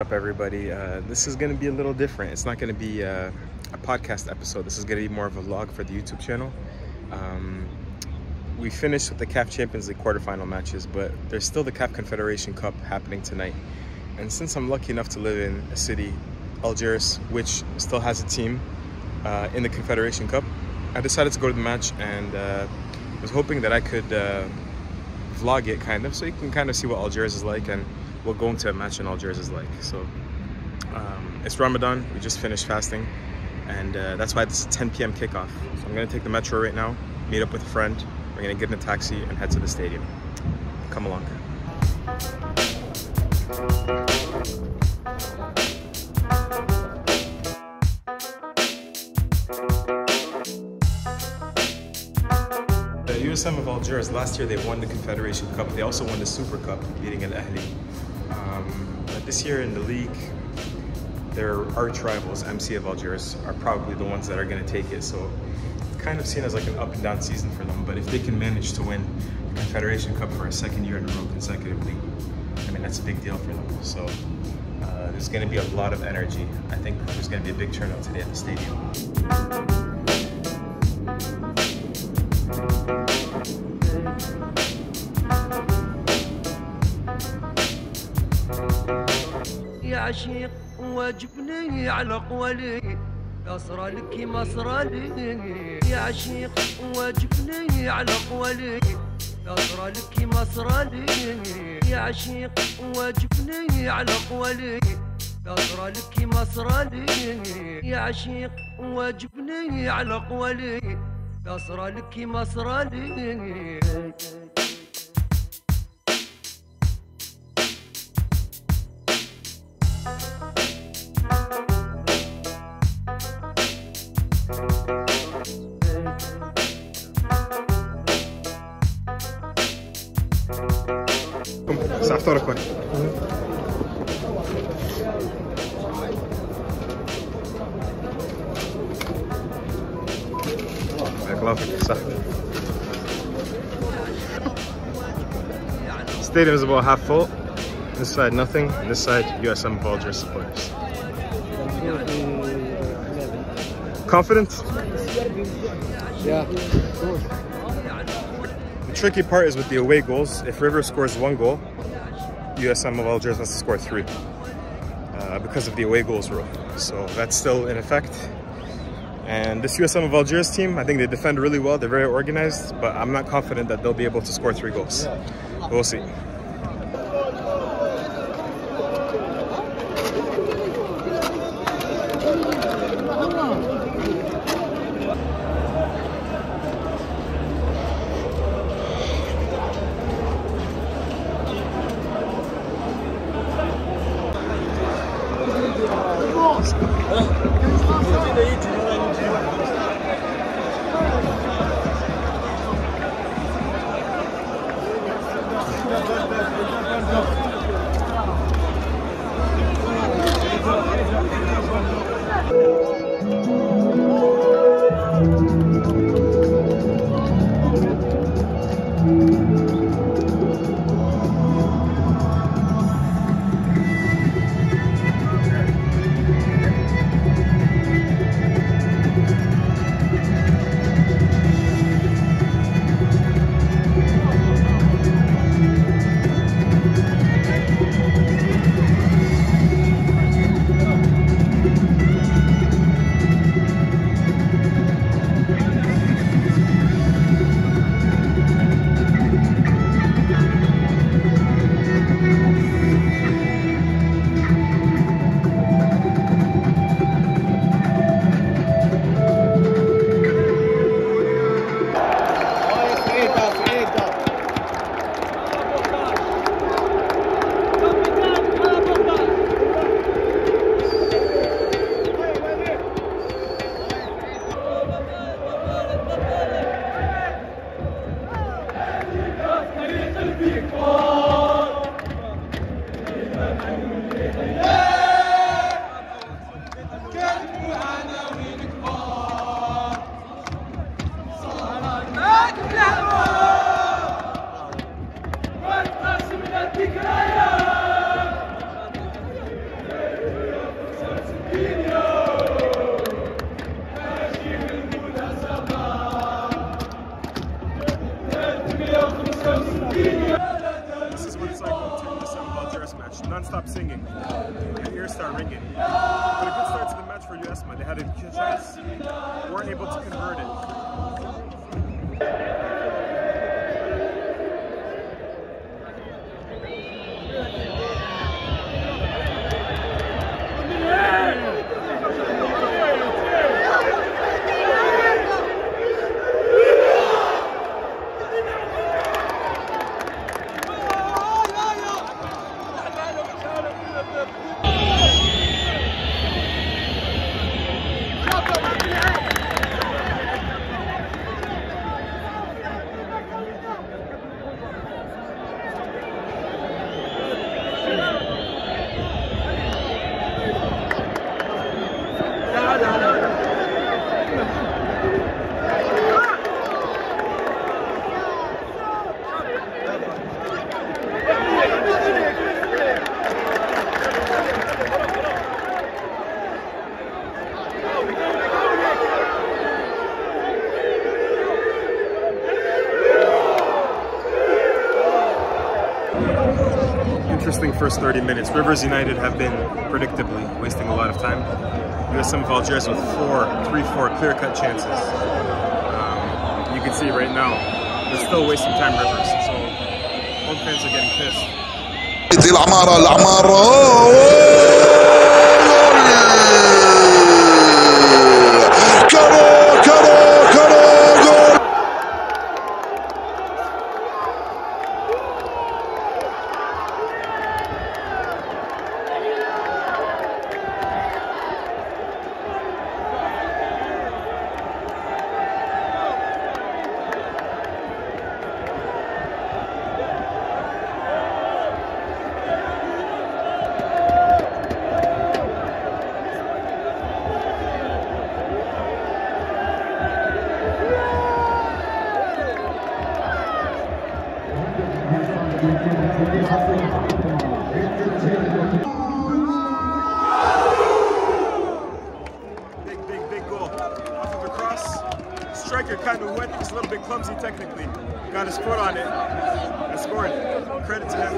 up everybody. Uh, this is going to be a little different. It's not going to be uh, a podcast episode. This is going to be more of a vlog for the youtube channel. Um, we finished with the CAF Champions League quarterfinal matches but there's still the CAF Confederation Cup happening tonight. And since I'm lucky enough to live in a city Algiers which still has a team uh, in the Confederation Cup I decided to go to the match and uh, was hoping that I could uh, vlog it kind of so you can kind of see what Algiers is like and what going to a match in Algiers is like. So um, it's Ramadan, we just finished fasting, and uh, that's why it's 10 p.m. kickoff. So I'm gonna take the metro right now, meet up with a friend, we're gonna get in a taxi and head to the stadium. Come along. The USM of Algiers, last year they won the Confederation Cup. They also won the Super Cup, beating Al Ahly. Um, but this year in the league, their arch rivals, MC of Algiers, are probably the ones that are going to take it. So kind of seen as like an up and down season for them. But if they can manage to win the Confederation Cup for a second year in a row consecutively, I mean, that's a big deal for them. So uh, there's going to be a lot of energy. I think there's going to be a big turnout today at the stadium. عشيق واجبني على قولي نصر لك مصر لي. يا عشيق واجبني على قولي نصر لك مصر لي. يا عشيق واجبني على قولي نصر لك مصر لي. يا عشيق واجبني على قولي نصر لك مصر لي. За авторок байна. Реклама хийсэн. Stadium is about half full. This side nothing, this side USM Bulgarian supporters. Confident? Yeah. The tricky part is with the away goals. If River scores one goal, USM of Algiers has to score three uh, because of the away goals rule. So that's still in effect. And this USM of Algiers team, I think they defend really well. They're very organized, but I'm not confident that they'll be able to score three goals. We'll see. This is what it's like to listen to a dress match. Non-stop singing. Your ears start ringing. But a good start to the match for USMA. They had a good chance. Weren't able to convert it. first 30 minutes. Rivers United have been predictably wasting a lot of time. USM of Algiers with four, three, four clear-cut chances. Um, you can see right now, they're still wasting time, Rivers. So, home fans are getting pissed. العمارة العمارة Big, big, big goal. Off of a cross. Striker kind of wet. He's a little bit clumsy technically. Got his foot on it and scored. Credit to him.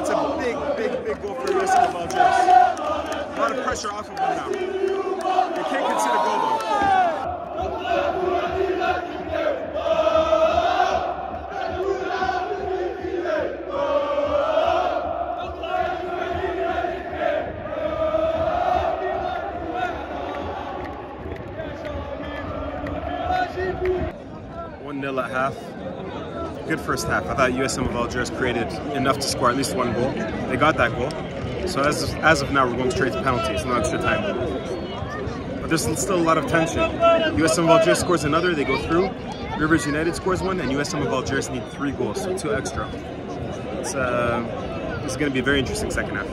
It's a big, big, big goal for USM of Algiers. A lot of pressure off of him now. They can't consider goal Good first half. I thought USM of Algiers created enough to score at least one goal. They got that goal. So as of, as of now, we're going straight to penalties, no extra time. But there's still a lot of tension. USM of Algiers scores another, they go through. Rivers United scores one, and USM of Algiers need three goals, so two extra. It's uh, this is going to be a very interesting second half.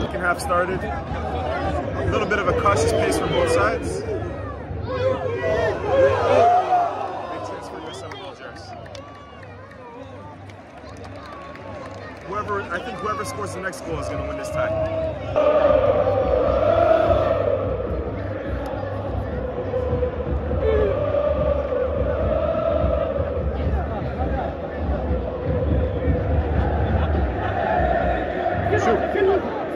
Second half started. A little bit of a cautious pace from both sides. Big chance for USM of Algiers. Whoever, I think whoever scores the next goal is going to win this tie. Out,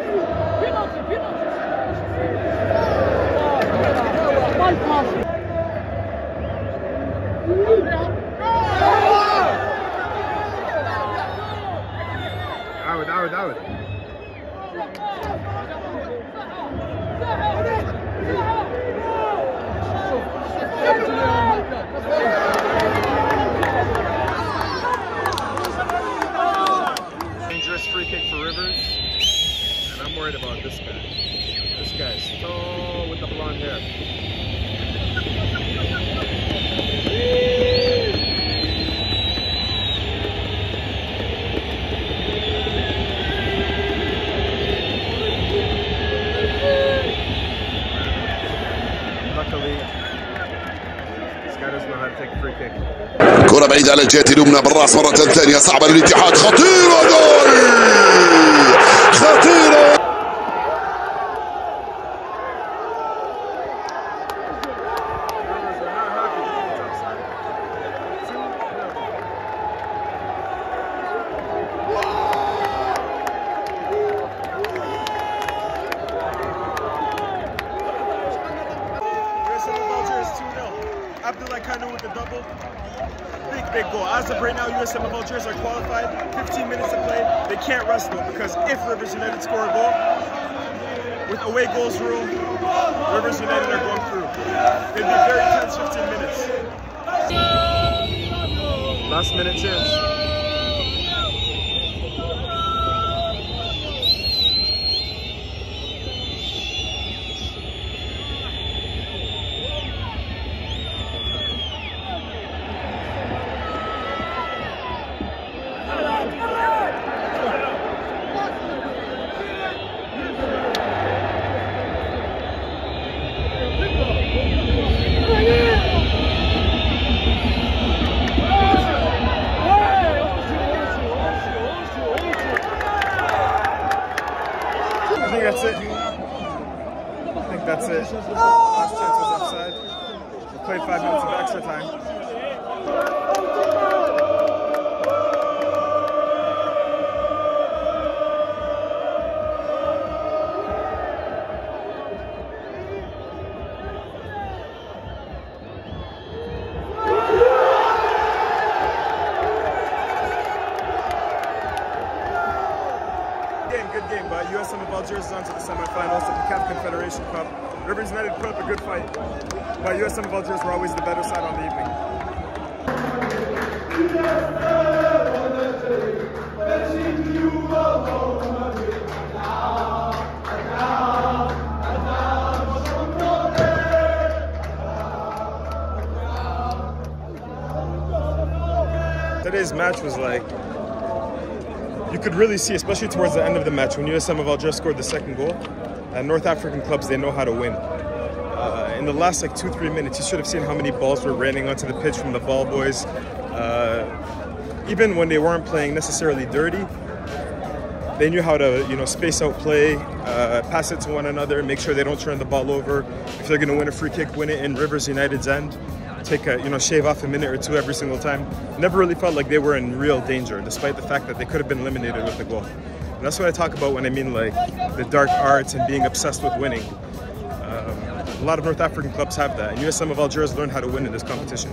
كرة بعيدة على الجهة اليمنى بالراس مرة ثانية صعبة للاتحاد خطيرة جول! خطيرة! Goal. As of right now, USM Algiers are qualified. 15 minutes to play. They can't rest though because if Rivers United score a goal, with away goals rule, Rivers United are going through. It'd be very tense 15 minutes. Last minute chance. USM were always the better side on the evening. Today's match was like you could really see, especially towards the end of the match, when USM of Algiers scored the second goal. And North African clubs, they know how to win. Uh, in the last like two, three minutes, you should have seen how many balls were raining onto the pitch from the ball boys. Uh, even when they weren't playing necessarily dirty, they knew how to, you know, space out play, uh, pass it to one another, make sure they don't turn the ball over. If they're going to win a free kick, win it in Rivers United's end. Take a, you know, shave off a minute or two every single time. Never really felt like they were in real danger, despite the fact that they could have been eliminated with the goal. And that's what I talk about when I mean like the dark arts and being obsessed with winning. A lot of North African clubs have that, and USM of Algiers learned how to win in this competition.